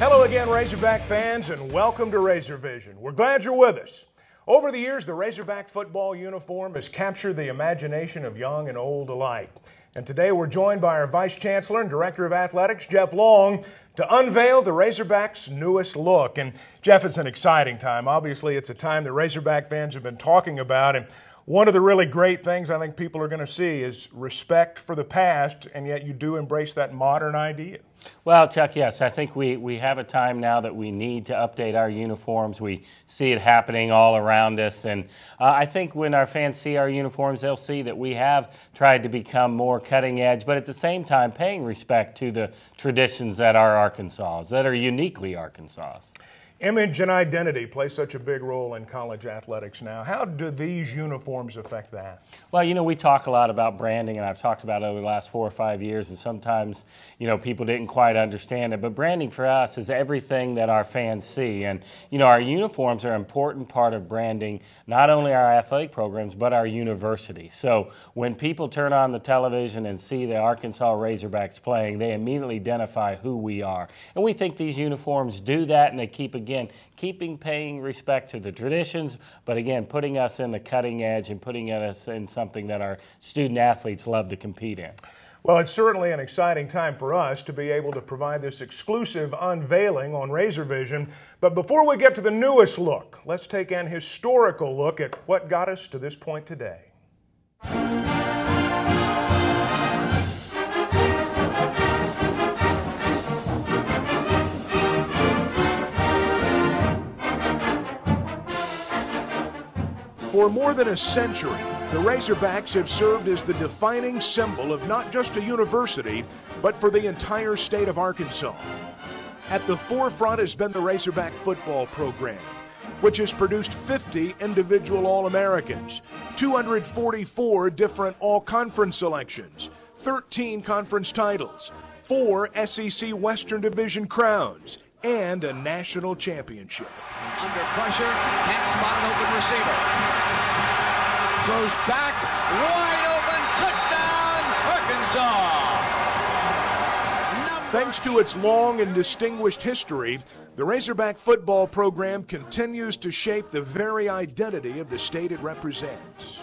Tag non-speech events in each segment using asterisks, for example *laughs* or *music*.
Hello again, Razorback fans, and welcome to Razor Vision. We're glad you're with us. Over the years, the Razorback football uniform has captured the imagination of young and old alike. And today we're joined by our Vice Chancellor and Director of Athletics, Jeff Long, to unveil the Razorbacks' newest look. And Jeff, it's an exciting time. Obviously, it's a time that Razorback fans have been talking about. And one of the really great things I think people are going to see is respect for the past, and yet you do embrace that modern idea. Well, Chuck, yes, I think we, we have a time now that we need to update our uniforms. We see it happening all around us. And uh, I think when our fans see our uniforms, they'll see that we have tried to become more cutting edge, but at the same time, paying respect to the traditions that are Arkansas, that are uniquely Arkansas. Image and identity play such a big role in college athletics now. How do these uniforms affect that? Well, you know, we talk a lot about branding, and I've talked about it over the last four or five years, and sometimes, you know, people didn't quite understand it. But branding for us is everything that our fans see. And, you know, our uniforms are an important part of branding, not only our athletic programs, but our university. So when people turn on the television and see the Arkansas Razorbacks playing, they immediately identify who we are. And we think these uniforms do that, and they keep a again, keeping paying respect to the traditions, but again, putting us in the cutting edge and putting us in something that our student athletes love to compete in. Well, it's certainly an exciting time for us to be able to provide this exclusive unveiling on Razor Vision. But before we get to the newest look, let's take an historical look at what got us to this point today. For more than a century, the Razorbacks have served as the defining symbol of not just a university, but for the entire state of Arkansas. At the forefront has been the Razorback football program, which has produced 50 individual All Americans, 244 different All Conference selections, 13 conference titles, four SEC Western Division crowns, and a national championship. Under pressure, can't spot an open receiver. Throws back, wide open, touchdown, Arkansas! Thanks to its long and distinguished history, the Razorback football program continues to shape the very identity of the state it represents.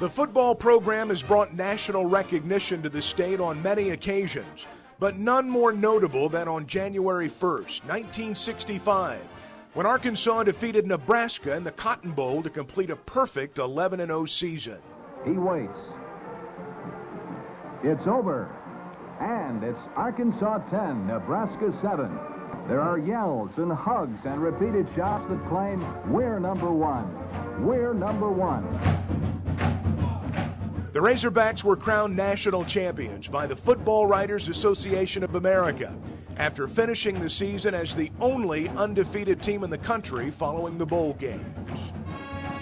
The football program has brought national recognition to the state on many occasions but none more notable than on January 1st, 1965, when Arkansas defeated Nebraska in the Cotton Bowl to complete a perfect 11 0 season. He waits. It's over. And it's Arkansas 10, Nebraska 7. There are yells and hugs and repeated shots that claim, We're number one. We're number one. The Razorbacks were crowned national champions by the Football Writers Association of America after finishing the season as the only undefeated team in the country following the bowl games.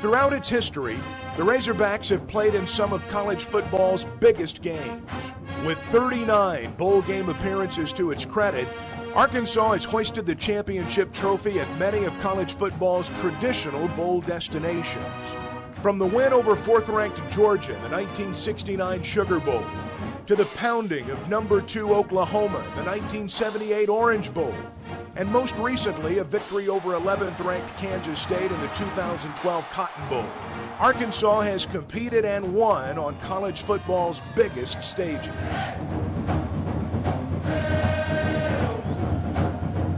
Throughout its history, the Razorbacks have played in some of college football's biggest games. With 39 bowl game appearances to its credit, Arkansas has hoisted the championship trophy at many of college football's traditional bowl destinations. From the win over fourth ranked Georgia in the 1969 Sugar Bowl, to the pounding of number two Oklahoma the 1978 Orange Bowl, and most recently a victory over 11th ranked Kansas State in the 2012 Cotton Bowl. Arkansas has competed and won on college football's biggest stages.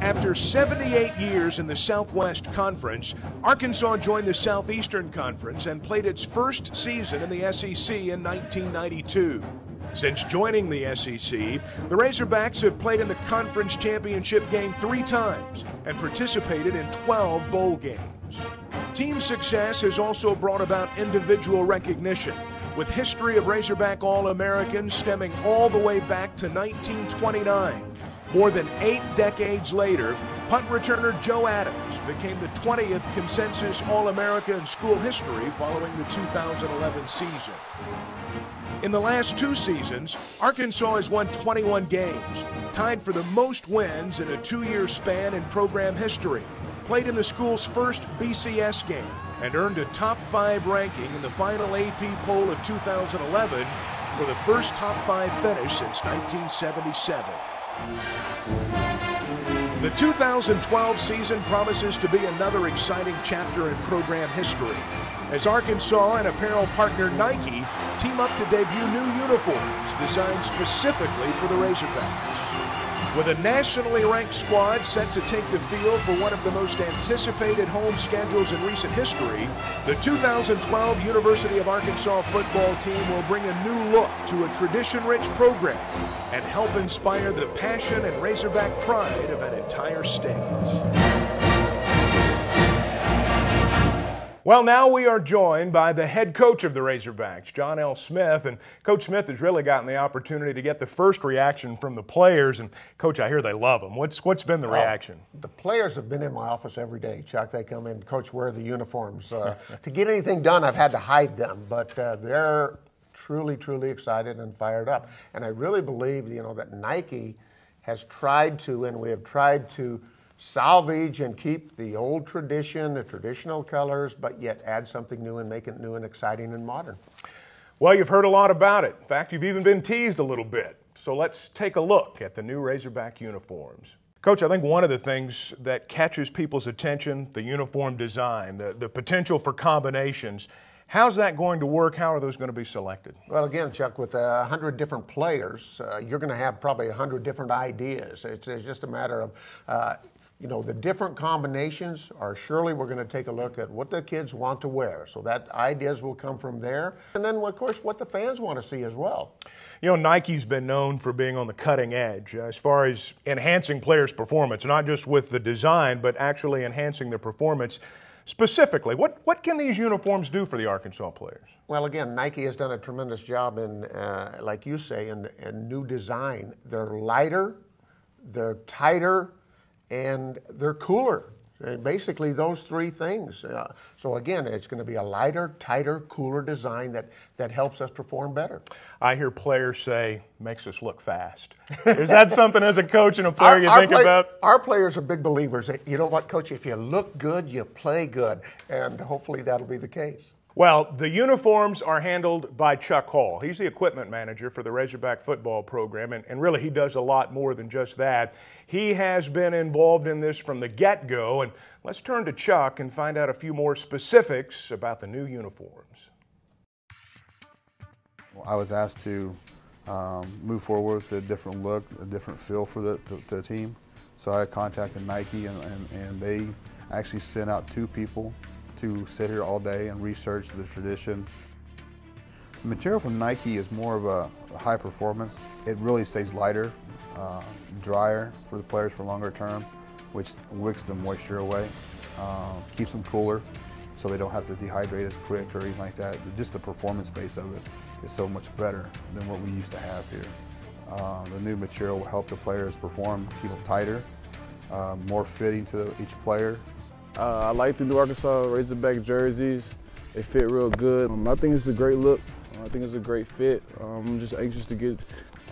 After 78 years in the Southwest Conference, Arkansas joined the Southeastern Conference and played its first season in the SEC in 1992. Since joining the SEC, the Razorbacks have played in the conference championship game three times and participated in 12 bowl games. Team success has also brought about individual recognition, with history of Razorback All Americans stemming all the way back to 1929 more than eight decades later, punt returner Joe Adams became the 20th consensus All America in school history following the 2011 season. In the last two seasons, Arkansas has won 21 games, tied for the most wins in a two year span in program history, played in the school's first BCS game, and earned a top five ranking in the final AP poll of 2011 for the first top five finish since 1977. The 2012 season promises to be another exciting chapter in program history as Arkansas and apparel partner Nike team up to debut new uniforms designed specifically for the Razorbacks. With a nationally ranked squad set to take the field for one of the most anticipated home schedules in recent history, the 2012 University of Arkansas football team will bring a new look to a tradition rich program and help inspire the passion and Razorback pride of an entire state. Well, now we are joined by the head coach of the Razorbacks, John L. Smith. And Coach Smith has really gotten the opportunity to get the first reaction from the players. And, Coach, I hear they love him. What's, what's been the reaction? The players have been in my office every day, Chuck. They come in, Coach, wear the uniforms. Uh, *laughs* to get anything done, I've had to hide them, but uh, they're truly, truly excited and fired up. And I really believe, you know, that Nike has tried to, and we have tried to, salvage and keep the old tradition, the traditional colors, but yet add something new and make it new and exciting and modern. Well, you've heard a lot about it. In fact, you've even been teased a little bit. So let's take a look at the new Razorback uniforms. Coach, I think one of the things that catches people's attention, the uniform design, the, the potential for combinations, How's that going to work? How are those going to be selected? Well, again, Chuck, with a 100 different players, uh, you're going to have probably a 100 different ideas. It's, it's just a matter of uh, you know, the different combinations are surely we're going to take a look at what the kids want to wear. So that ideas will come from there. And then, of course, what the fans want to see as well. You know, Nike's been known for being on the cutting edge as far as enhancing players' performance, not just with the design, but actually enhancing their performance. Specifically, what, what can these uniforms do for the Arkansas players? Well, again, Nike has done a tremendous job in, uh, like you say, in, in new design. They're lighter, they're tighter, and they're cooler. Basically, those three things. Uh, so again, it's going to be a lighter, tighter, cooler design that that helps us perform better. I hear players say makes us look fast. Is that *laughs* something as a coach and a player our, you our think play, about? Our players are big believers. You know what, coach? If you look good, you play good, and hopefully that'll be the case. Well, the uniforms are handled by Chuck Hall. He's the equipment manager for the Razorback football program, and, and, really he does a lot more than just that. He has been involved in this from the get go, and let's turn to Chuck and find out a few more specifics about the new uniforms. I was asked to um, move forward with a different look, a different feel for the, the, the team. So I contacted Nike, and, and, and they actually sent out two people to sit here all day and research the tradition. The material from Nike is more of a, high performance. It really stays lighter, uh, drier for the players for longer term, which wicks the moisture away, uh, keeps them cooler so they don't have to dehydrate as quick or anything like that. Just the performance base of it is so much better than what we used to have here. Uh, the new material will help the players perform, keep them tighter, uh, more fitting to each player, uh, I like the new Arkansas Razorback jerseys. They fit real good. Um, I think it's a great look. I think it's a great fit. Um, I'm just anxious to get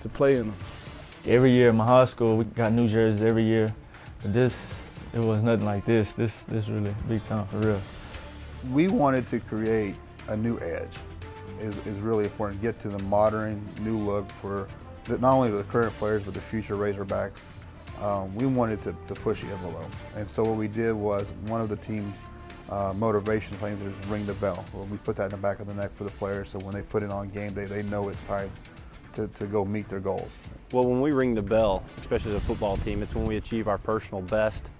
to play in them. Every year in my high school, we got new jerseys every year. But this, it was nothing like this. This, this really big time for real. We wanted to create a new edge. Is, is really important. Get to the modern, new look for the, not only the current players but the future Razorbacks um, we wanted to, to, push the envelope. And so what we did was one of the team uh, motivation things was ring the bell. Well, we put that in the back of the neck for the players so when they put it on game day, they know it's time to, to go meet their goals. Well, when we ring the bell, especially the football team, it's when we achieve our personal best,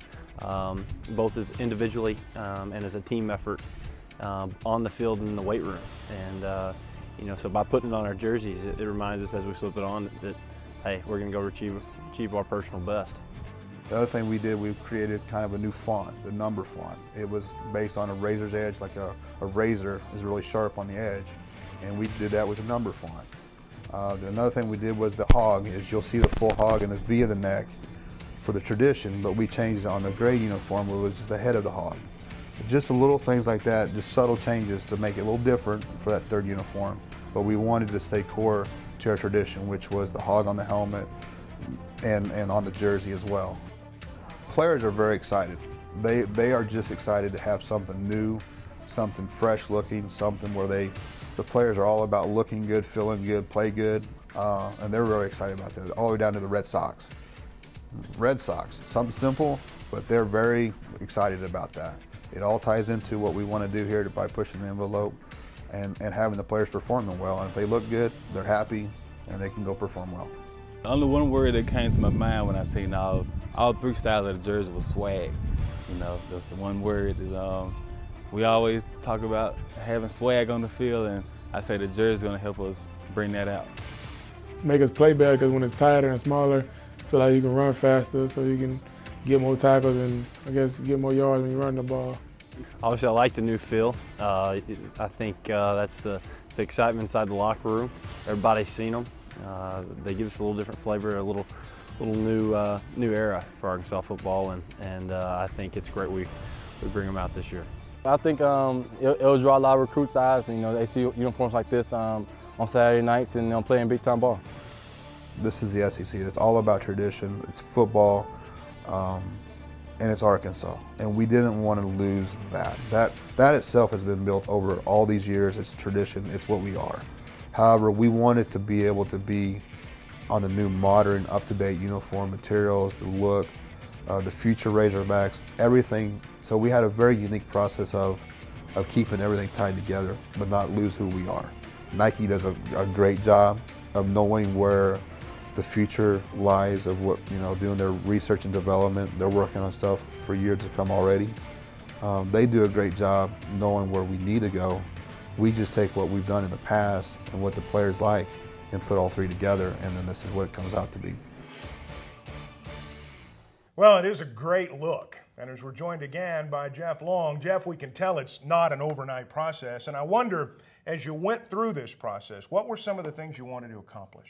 um, both as individually um, and as a team effort um, on the field and in the weight room. And, uh, you know, so by putting it on our jerseys, it, it reminds us as we slip it on that, hey, we're going to go achieve achieve our personal best. The other thing we did, we created kind of a new font, the number font. It was based on a razor's edge, like a, a razor is really sharp on the edge, and we did that with a number font. Uh, another thing we did was the hog, is you'll see the full hog and the V of the neck for the tradition, but we changed it on the gray uniform where it was just the head of the hog. Just the little things like that, just subtle changes to make it a little different for that third uniform. But we wanted to stay core to our tradition, which was the hog on the helmet, and, and on the jersey as well. Players are very excited. They, they are just excited to have something new, something fresh looking, something where they, the players are all about looking good, feeling good, play good, uh, and they're really excited about that, all the way down to the red socks. Red socks. Something simple, but they're very excited about that. It all ties into what we want to do here by pushing the envelope and, and having the players performing well. And if they look good, they're happy, and they can go perform well. Only one word that came to my mind when I seen all all three styles of the jersey was swag. You know, that's the one word that um, we always talk about having swag on the field, and I say the jersey's going to help us bring that out. Make us play better because when it's tighter and smaller, feel like you can run faster, so you can get more tackles and I guess get more yards when you run the ball. Obviously, I like the new feel. Uh, I think uh, that's the, the excitement inside the locker room. Everybody's seen them. Uh, they give us a little different flavor, a little, little new, uh, new era for Arkansas football, and, and uh, I think it's great we, we bring them out this year. I think um, it, will draw a lot of recruits' eyes. And, you know, they see uniforms like this um, on Saturday nights and um, playing big time ball. This is the SEC. It's all about tradition. It's football, um, and it's Arkansas. And we didn't want to lose that. That that itself has been built over all these years. It's tradition. It's what we are. However, we wanted to be able to be on the new modern, up-to-date uniform materials, the look, uh, the future Razorbacks, everything. So we had a very unique process of, of keeping everything tied together, but not lose who we are. Nike does a, a great job of knowing where the future lies of what, you know, doing their research and development. They're working on stuff for years to come already. Um, they do a great job knowing where we need to go we just take what we've done in the past and what the players like and put all three together, and then this is what it comes out to be. Well, it is a great look. And as we're joined again by Jeff Long, Jeff, we can tell it's not an overnight process. And I wonder, as you went through this process, what were some of the things you wanted to accomplish?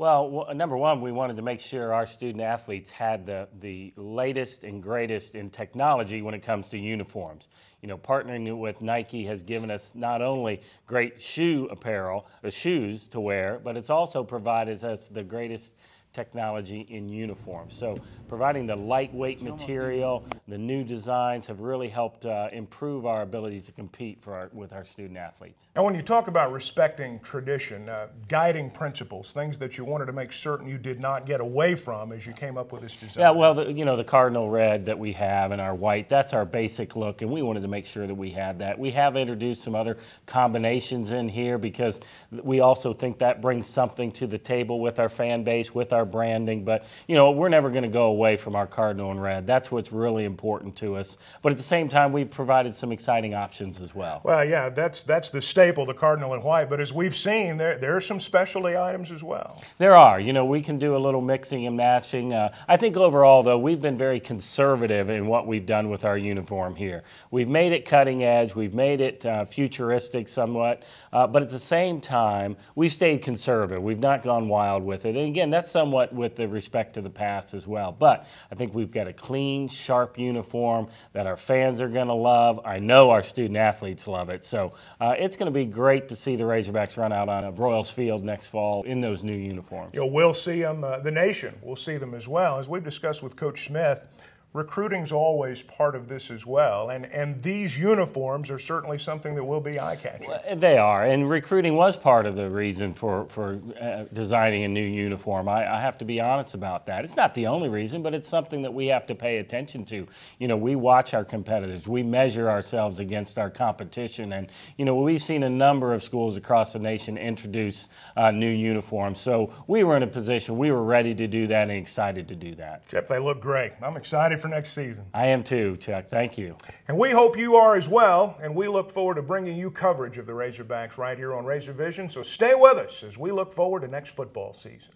Well, number one, we wanted to make sure our student athletes had the, the latest and greatest in technology when it comes to uniforms. You know, partnering with Nike has given us not only great shoe apparel, uh, shoes to wear, but it's also provided us the greatest technology in uniform. So providing the lightweight material, the new designs have really helped uh, improve our ability to compete for our, with our student athletes. And when you talk about respecting tradition, uh, guiding principles, things that you wanted to make certain you did not get away from as you came up with this design. Yeah, well, the, you know, the cardinal red that we have and our white, that's our basic look, and we wanted to make sure that we had that. We have introduced some other combinations in here because we also think that brings something to the table with our fan base, with our our branding, but you know we're never going to go away from our cardinal and red. That's what's really important to us. But at the same time, we've provided some exciting options as well. Well, yeah, that's that's the staple, the cardinal and white. But as we've seen, there there are some specialty items as well. There are. You know, we can do a little mixing and matching. Uh, I think overall, though, we've been very conservative in what we've done with our uniform here. We've made it cutting edge. We've made it uh, futuristic somewhat. Uh, but at the same time, we've stayed conservative. We've not gone wild with it. And again, that's some somewhat with the respect to the past as well. But I think we've got a clean, sharp uniform that our fans are going to love. I know our student athletes love it. So uh, it's going to be great to see the Razorbacks run out on Broyles Field next fall in those new uniforms. You know, we'll see them, uh, the nation will see them as well. As we've discussed with Coach Smith, recruiting's always part of this as well. And, and these uniforms are certainly something that will be eye catching. Well, they are. And recruiting was part of the reason for, for uh, designing a new uniform. I, I, have to be honest about that. It's not the only reason, but it's something that we have to pay attention to. You know, we watch our competitors, we measure ourselves against our competition. And, you know, we've seen a number of schools across the nation introduce uh, new uniforms. So we were in a position, we were ready to do that and excited to do that. Jeff, they look great. I'm excited for next season. I am too, Chuck. Thank you. And we hope you are as well. And we look forward to bringing you coverage of the Razorbacks right here on Razor Vision. So stay with us as we look forward to next football season.